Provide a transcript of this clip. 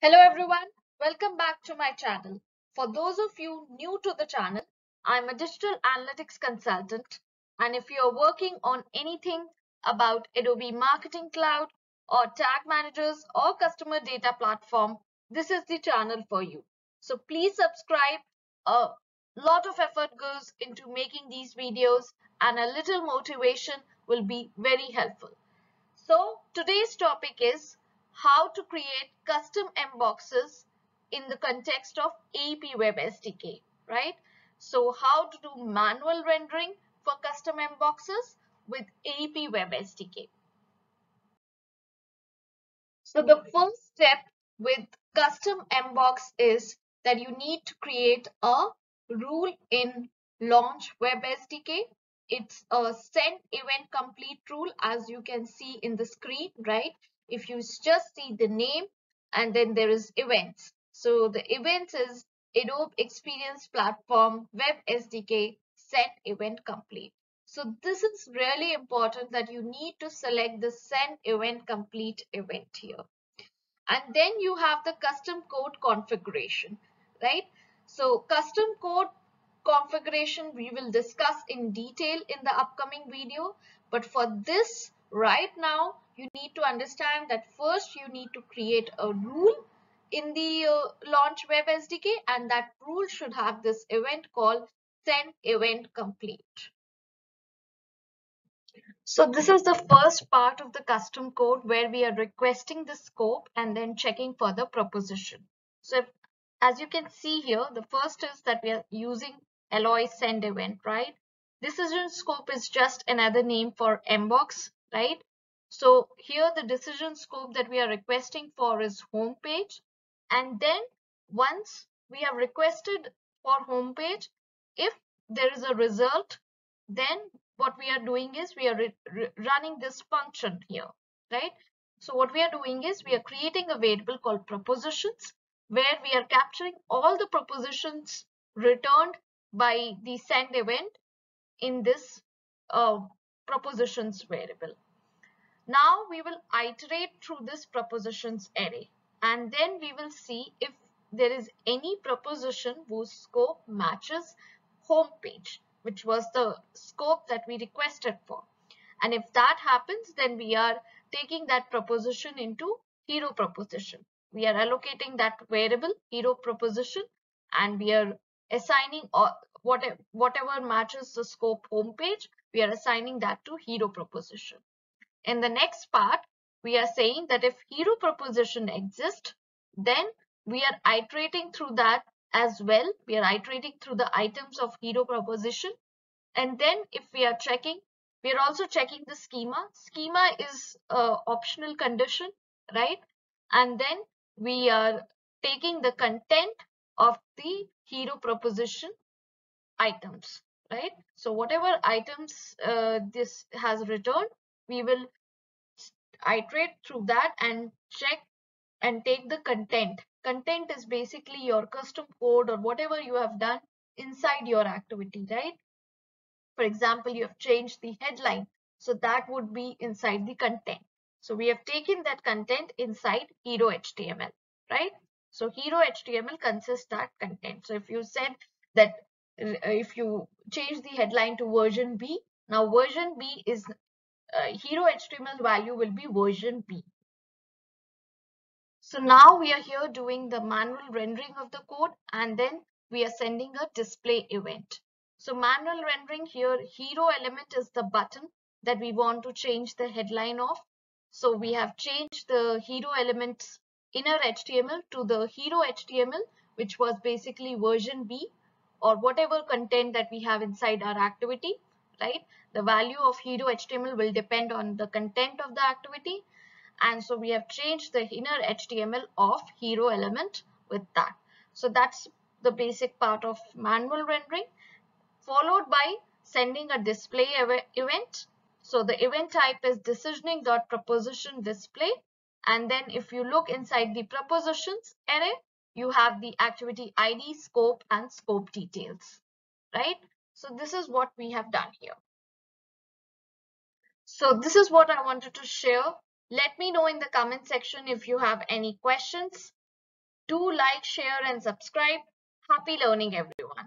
Hello everyone, welcome back to my channel. For those of you new to the channel, I'm a digital analytics consultant and if you're working on anything about Adobe Marketing Cloud or tag managers or customer data platform, this is the channel for you. So please subscribe. A lot of effort goes into making these videos and a little motivation will be very helpful. So today's topic is how to create custom mboxes in the context of AEP Web SDK, right? So how to do manual rendering for custom mboxes with AEP Web SDK. So the first step with custom mbox is that you need to create a rule in launch web SDK. It's a send event complete rule as you can see in the screen, right? If you just see the name and then there is events. So the events is Adobe Experience Platform Web SDK Send Event Complete. So this is really important that you need to select the Send Event Complete event here. And then you have the custom code configuration, right? So custom code configuration we will discuss in detail in the upcoming video. But for this right now, you need to understand that first you need to create a rule in the uh, launch web SDK and that rule should have this event called send event complete. So this is the first part of the custom code where we are requesting the scope and then checking for the proposition. So if, as you can see here, the first is that we are using alloy send event, right? Decision scope is just another name for mbox, right? So here the decision scope that we are requesting for is home page. And then once we have requested for home page, if there is a result, then what we are doing is we are running this function here, right? So what we are doing is we are creating a variable called propositions where we are capturing all the propositions returned by the send event in this uh, propositions variable. Now we will iterate through this propositions array and then we will see if there is any proposition whose scope matches home page, which was the scope that we requested for. And if that happens, then we are taking that proposition into hero proposition. We are allocating that variable hero proposition and we are assigning whatever, matches the scope home page, we are assigning that to hero proposition. In the next part, we are saying that if hero proposition exists, then we are iterating through that as well. We are iterating through the items of hero proposition. And then if we are checking, we are also checking the schema. Schema is optional condition, right? And then we are taking the content of the hero proposition items, right? So whatever items uh, this has returned, we will iterate through that and check and take the content. Content is basically your custom code or whatever you have done inside your activity, right? For example, you have changed the headline. So that would be inside the content. So we have taken that content inside Hero HTML, right? So Hero HTML consists that content. So if you said that uh, if you change the headline to version B, now version B is Uh, hero HTML value will be version B. So now we are here doing the manual rendering of the code and then we are sending a display event. So manual rendering here, hero element is the button that we want to change the headline of. So we have changed the hero elements inner HTML to the hero HTML, which was basically version B or whatever content that we have inside our activity, right? The value of hero HTML will depend on the content of the activity. And so we have changed the inner HTML of hero element with that. So that's the basic part of manual rendering followed by sending a display ev event. So the event type is decisioning.proposition display. And then if you look inside the propositions array, you have the activity ID, scope and scope details, right? So this is what we have done here. So this is what I wanted to share. Let me know in the comment section if you have any questions. Do like, share and subscribe. Happy learning everyone.